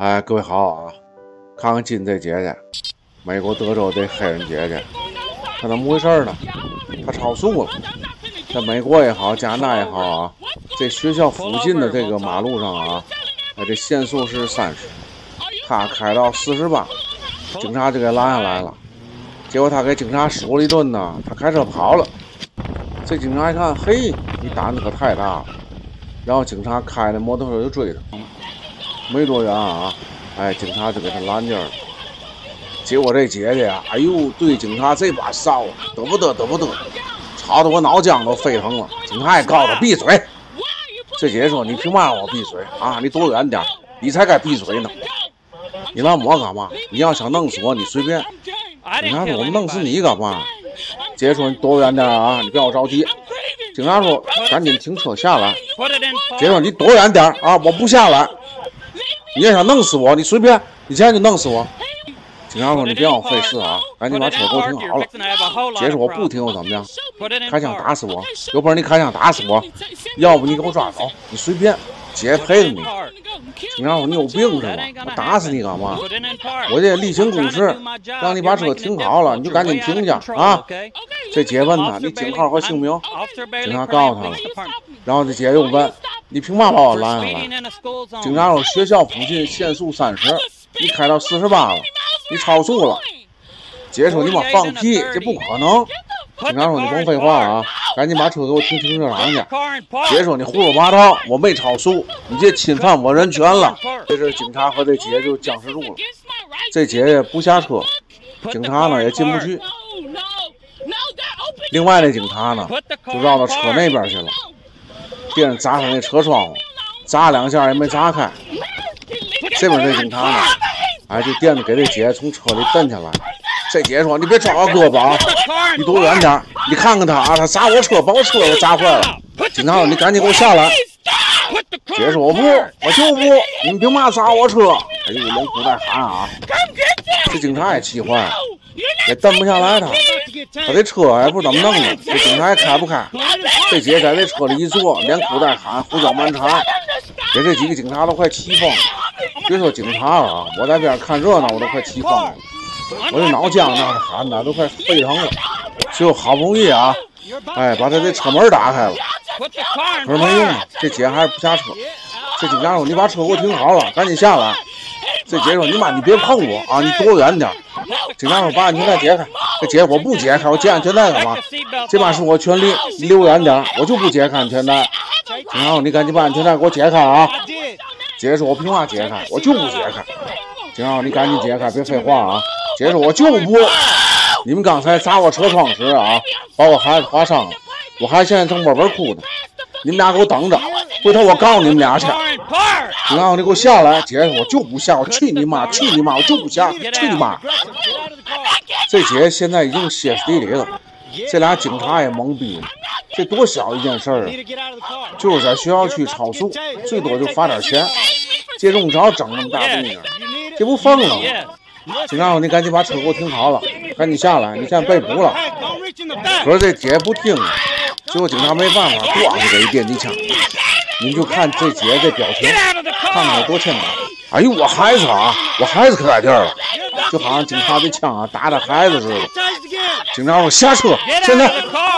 哎，各位好啊！看看今这姐姐，美国德州这黑人姐姐，她怎么回事呢？她超速了。在美国也好，加拿大也好啊，这学校附近的这个马路上啊，哎，这限速是三十，她开到四十八，警察就给拦下来了。结果她给警察数了一顿呢，她开车跑了。这警察一看，嘿，你胆子可太大了。然后警察开着摩托车就追他。没多远啊，哎，警察就给他拦这儿了。结果这姐姐啊，哎呦，对警察这把骚，得不得，得不得，吵得我脑浆都沸腾了。警察也告诉他闭嘴。这姐姐说：“你凭嘛让我闭嘴啊？你躲远点，你才该闭嘴呢。你拦我干嘛？你要想弄死我，你随便。警察说：我们弄死你干嘛？姐姐说：你躲远点啊，你不要着急。警察说：赶紧停车下来。姐姐说：你躲远点啊，我不下来。”你要想弄死我，你随便，你现在就弄死我。警察说：“你别让我费事啊，赶紧把车给我停好了。”姐说：“我不停又怎么样？开枪打死我，有本事你开枪打死我，要不你给我抓走，你随便，姐陪着你。”警察说：“你有病是吧？我打死你干嘛？我这例行公事，让你把车停好了，你就赶紧停下啊。”这姐问他：“你警号和姓名？”警察告诉他了，然后这姐又问。你凭嘛把我拦下来？警察说学校附近限速三十，你开到四十八了，你超速了。姐说你妈放屁，这不可能。警察说你甭废话啊，赶紧把车给我停停车场去。姐说你胡说八道，我没超速，你这侵犯我人权了。这时警察和这姐就僵持住了，这姐姐不下车，警察呢也进不去。另外那警察呢就绕到车那边去了。电砸他那车窗户，砸两下也没砸开。这边这警察呢，哎，这店子给这姐从车里蹬下来。这姐说：“你别抓我胳膊啊，你躲远点。你看看他啊，他砸我车，把我车给砸坏了。”警察说：“你赶紧给我下来。”姐说：“我不，我就不，你们凭嘛砸我车？”哎呦，连哭带喊啊！这警察也气坏了，也蹬不下来他。他这车也不怎么弄的，这警察也开不开。这姐在这车里一坐，连哭带喊，胡搅蛮缠，给这几个警察都快气疯了。别说警察了啊，我在边看热闹，我都快气疯了。我这脑浆那是喊的都快沸腾了。最后好不容易啊，哎，把他这车门打开了，可是没用，这姐还是不下车。这警察说：“你把车给我停好了，赶紧下来。”这姐说：“你妈，你别碰我啊，你躲远点。”警察说：“把安全带解开。”这姐我不解开，我解安全带干嘛？这把是我权利，你离我远点，我就不解开安全带。警察：“你赶紧把安全带给我解开啊！”姐说：“我凭嘛解开？我就不解开。”警察：“你赶紧解开，别废话啊！”姐说：“我就不。你们刚才砸我车窗时啊，把我孩子划伤了，我孩子现在正啵啵哭呢。你们俩给我等着，回头我告诉你们俩去。警察：“你给我下来！”姐：“我就不下，我去你妈，去你妈，我就不下，去你妈！”这姐现在已经歇斯底里了，这俩警察也懵逼了。这多小一件事儿啊，就是在学校区超速，最多就罚点钱，这用着整那么大动静，这不疯了吗？警察：“你赶紧把车给我停好了，赶紧下来，你现在被捕了。”可是这姐不听，结果警察没办法，咣就给一电击枪。您就看这姐这表情，看看有多欠打。哎呦，我孩子啊，我孩子可在这儿了。就好像警察的枪啊打打孩子似的。警察说下车，现在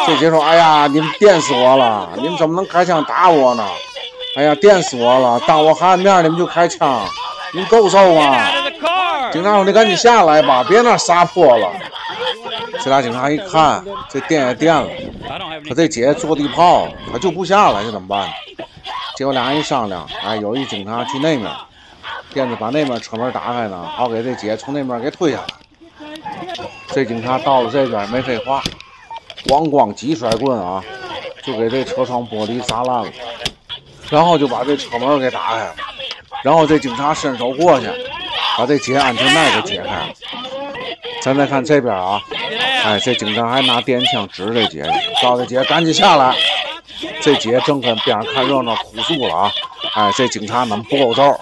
这姐说：“哎呀，你们电死我了！你们怎么能开枪打我呢？哎呀，电死我了！当我孩子面你们就开枪，你们够受吗？”警察说：“你赶紧下来吧，别那撒泼了。”这俩警察一看，这电也电了，可这姐坐地炮，他就不下来，这怎么办？结果俩人一商量，哎，有一警察去那面。电子把那边车门打开呢，好给这姐从那边给推下来。这警察到了这边没废话，咣咣几甩棍啊，就给这车窗玻璃砸烂了，然后就把这车门给打开了。然后这警察伸手过去，把这姐安全带给解开了。咱再看这边啊，哎，这警察还拿电枪指这姐，告诉这姐赶紧下来。这姐正跟边上看热闹哭诉了啊，哎，这警察那么不够道。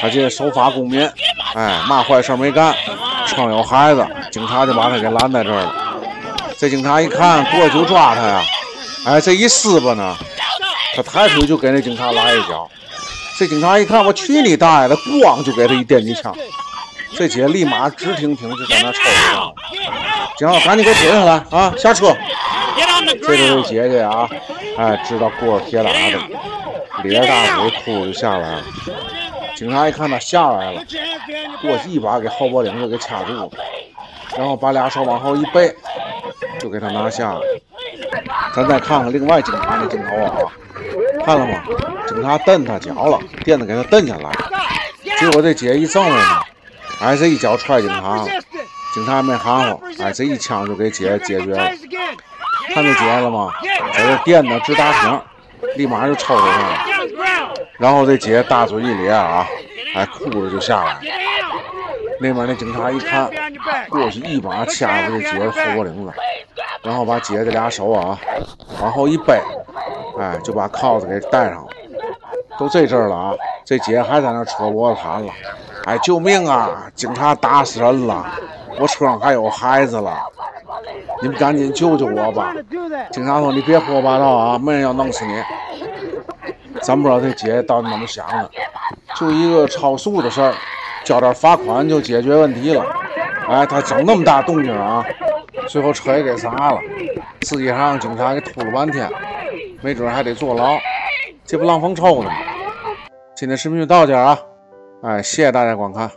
他这守法公民，哎，嘛坏事没干，称有孩子，警察就把他给拦在这儿了。这警察一看过去就抓他呀，哎，这一撕巴呢，他抬腿就给那警察来一脚。这警察一看，我去你大爷的，咣就给他一电击枪。这姐立马直挺挺就在那抽着。警察赶紧给我蹲下来啊，下车。这这姐姐啊，哎，知道过铁打的，咧大嘴哭就下来了。警察一看他下来了，过去一把给后脖领子给掐住了，然后把俩手往后一背，就给他拿下了。咱再看看另外警察的镜头啊，看了吗？警察蹬他脚了，垫子给他蹬下来，结果这姐一上来呢，哎，这一脚踹警察了，警察没含糊，哎，这一枪就给姐解决了。看这姐了吗？在这垫子直打挺，立马就抽上了。然后这姐大嘴一咧啊，哎，哭着就下来。那边那警察一看，过去一把掐住这姐的后脖领子。然后把姐这俩手啊往后一背，哎，就把铐子给戴上了。都这阵了啊，这姐还在那扯脖子喊了：“哎，救命啊！警察打死人了，我车上还有孩子了，你们赶紧救救我吧！”警察说：“你别胡说八道啊，没人要弄死你。”咱不知道这姐到底怎么想的，就一个超速的事儿，交点罚款就解决问题了。哎，他整那么大动静啊！最后车也给砸了，司机还让警察给吐了半天，没准还得坐牢，这不浪风抽呢吗？今天视频就到这啊，哎，谢谢大家观看。